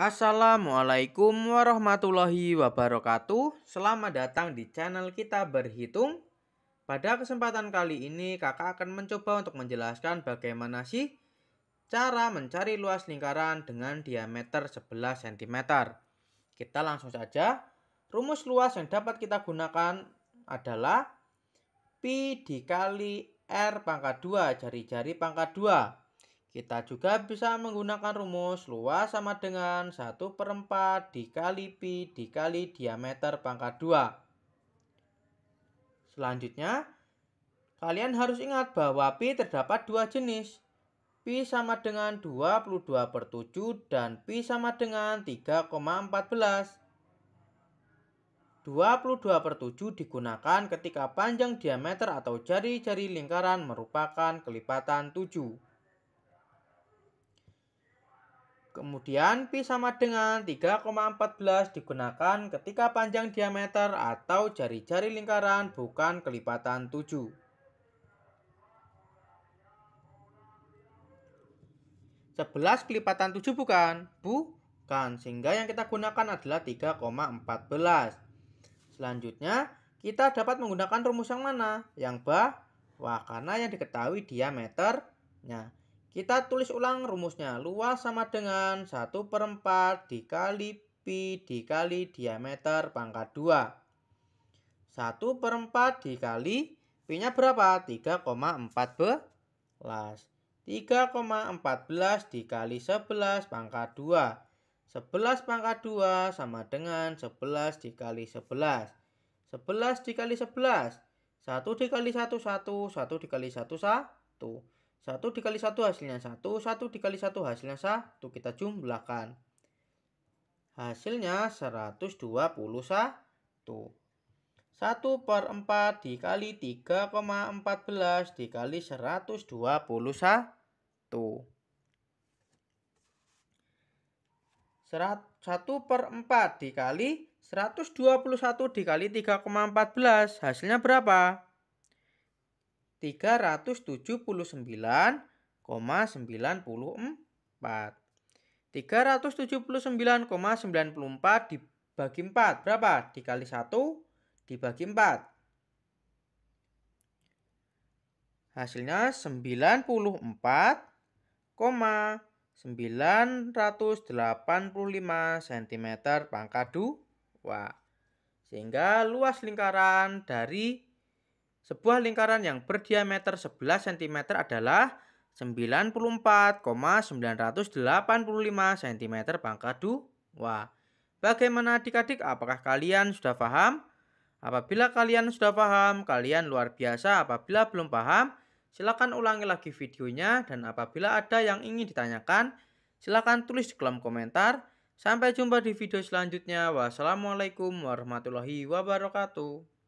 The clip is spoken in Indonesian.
Assalamualaikum warahmatullahi wabarakatuh. Selamat datang di channel kita berhitung. Pada kesempatan kali ini kakak akan mencoba untuk menjelaskan bagaimana sih cara mencari luas lingkaran dengan diameter 11 cm. Kita langsung saja. Rumus luas yang dapat kita gunakan adalah Pi dikali R pangkat 2, jari-jari pangkat 2. Kita juga bisa menggunakan rumus luas sama dengan 1 per 4 dikali pi dikali diameter pangkat 2. Selanjutnya, kalian harus ingat bahwa pi terdapat dua jenis. Pi sama dengan 22 per 7 dan pi sama dengan 3,14. 22 per 7 digunakan ketika panjang diameter atau jari-jari lingkaran merupakan kelipatan 7. Kemudian pi sama dengan 3,14 digunakan ketika panjang diameter atau jari-jari lingkaran bukan kelipatan 7. Sebelas kelipatan 7 bukan? Bukan, sehingga yang kita gunakan adalah 3,14. Selanjutnya, kita dapat menggunakan rumus yang mana? Yang bawah, karena yang diketahui diameternya. Kita tulis ulang rumusnya. Luas sama dengan 1 per 4 dikali pi dikali diameter pangkat 2. 1 per 4 dikali pi-nya berapa? 3,14. 3,14 dikali 11 pangkat 2. 11 pangkat 2 sama dengan 11 dikali 11. 11 dikali 11. 1 dikali 1, 1. 1 dikali 1, 1. 1 dikali 1 hasilnya 1, 1 dikali 1 hasilnya 1. Kita jumlahkan. Hasilnya 121. 1 per 4 dikali 3,14 dikali 121. 1 per 4 dikali 121 dikali 3,14 hasilnya berapa? 379,94. 379,94 dibagi 4 berapa? Dikali 1 dibagi 4. Hasilnya 94,985 cm pangkat 2. Sehingga luas lingkaran dari sebuah lingkaran yang berdiameter 11 cm adalah 94,985 cm pangkat 2. Bagaimana adik-adik? Apakah kalian sudah paham? Apabila kalian sudah paham, kalian luar biasa. Apabila belum paham, silakan ulangi lagi videonya. Dan apabila ada yang ingin ditanyakan, silakan tulis di kolom komentar. Sampai jumpa di video selanjutnya. Wassalamualaikum warahmatullahi wabarakatuh.